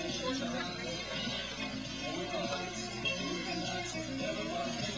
我说好饿我们没吃饭他说没吃饭你不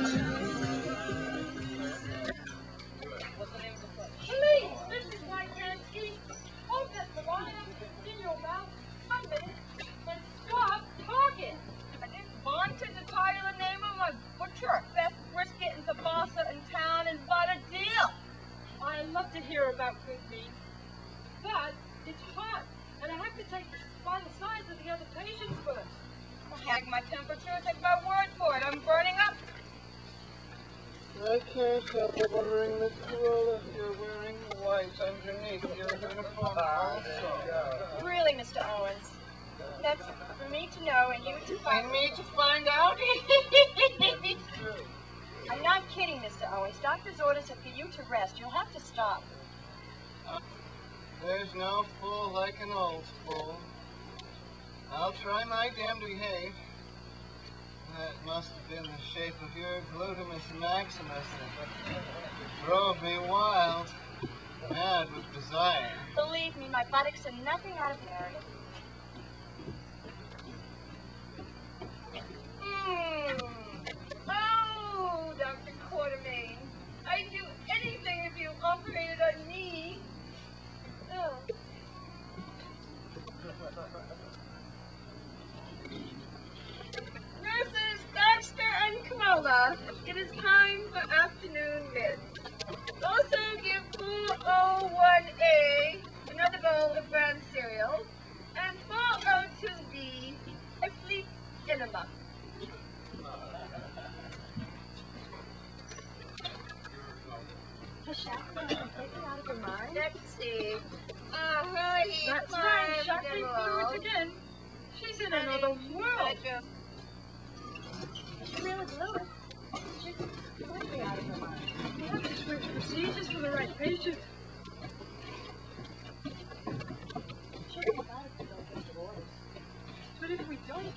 it's hot, and I have to take by the sides of the other patients first. Hag my temperature, take my word for it. I'm burning up. I can't help but wondering, Miss Corolla, if you're wearing white underneath your uniform also. Really, Mr. Owens. That's for me to know and you to find. And me to find out? I'm not kidding, Mr. Owens. Doctor's orders are for you to rest. You'll have to stop. There's no fool like an old fool. I'll try my damn to behave. That must have been the shape of your gluteus maximus that drove me wild, mad with desire. Believe me, my buttocks are nothing out of Meredith. Hmm. It is time for afternoon mist. Also give 401A another bowl of bran cereal and 402B a sleep enema. Has Shasta been completely out of her mind? Let's see. Uh, hurry, That's right, shocking fluids again. She's in another world. She really it. She's completely out of her mind. We have to switch procedures for the right patient. But if we don't,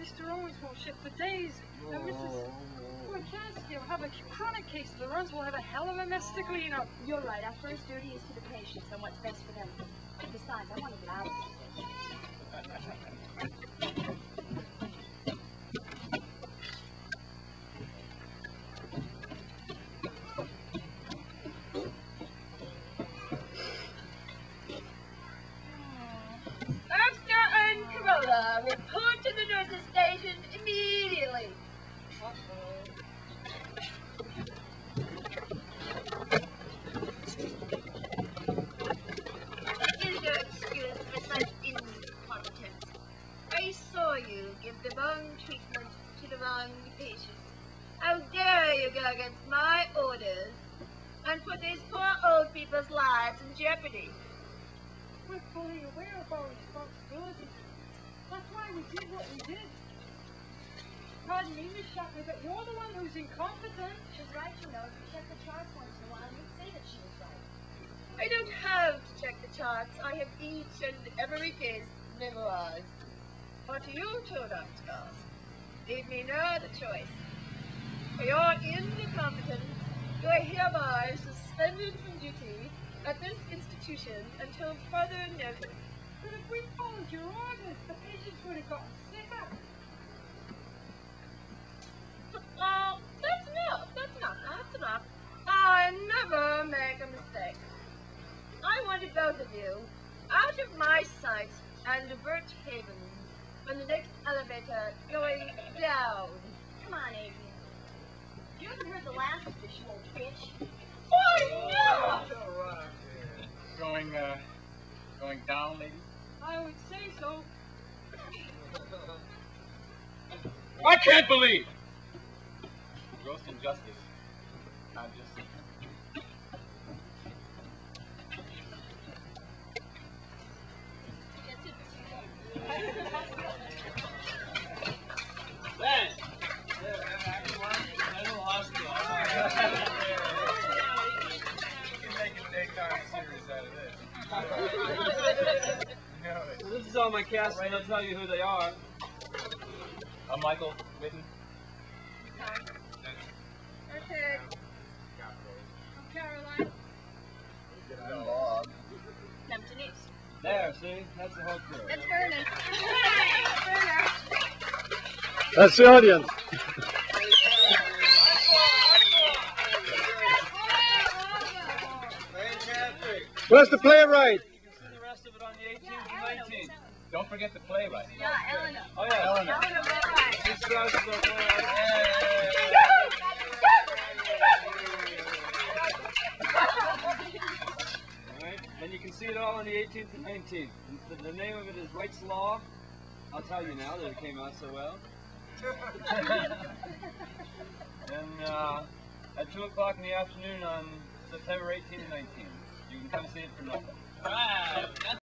Mr. Owens won't ship for days. And Mrs. Wyganski will have a chronic case. The runs will have a hell of a mess to clean up. You're right. Our first duty is to the patients and what's best for them. Besides, I want to get out of here. Go against my orders and put these poor old people's lives in jeopardy? We're fully aware of our responsibility. That's why we did what we did. Pardon me, Miss Shockley, but you're the one who's incompetent. She's right, you know. If you check the charts once in a while, you'd see that she was right. I don't have to check the charts. I have each and every case memorized. But you two, Dr. Goss, leave me no other choice. For your incompetence, you are hereby suspended from duty at this institution until further notice. But if we followed your orders, the patients would have gotten sicker. Well, that's enough. That's enough. That's enough. I never make a mistake. I wanted both of you out of my sight and Bert Haven on the next elevator going down. Come on, Adrian. You haven't heard the last of this, you old bitch. Why not? Going, uh, going down, lady? I would say so. I can't believe! Gross injustice. I'm just. All my cast, and I'll tell you who they are. I'm Michael Whitten. Okay. I'm Caroline. Come Denise. There, see? That's the whole crew. That's Vernon. That's the audience. Fantastic. Where's the playwright? You can see the rest of it on the 18th and 19th. Don't forget the playwright. Yeah, Eleanor. Oh, yeah. Eleanor. Eleanor Redline. This Straus playwright. Alright, and you can see it all on the 18th and 19th. The, the name of it is Wright's Law. I'll tell you now that it came out so well. and uh, at 2 o'clock in the afternoon on September 18th and 19th. You can come see it for nothing.